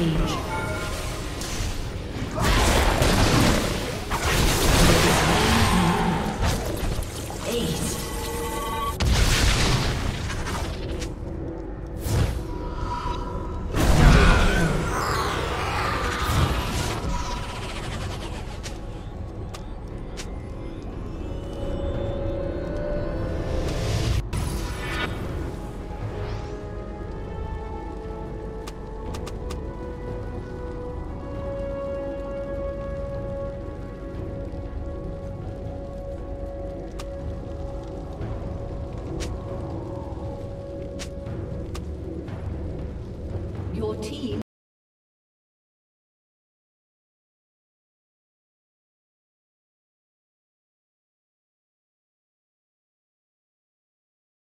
Rage. your team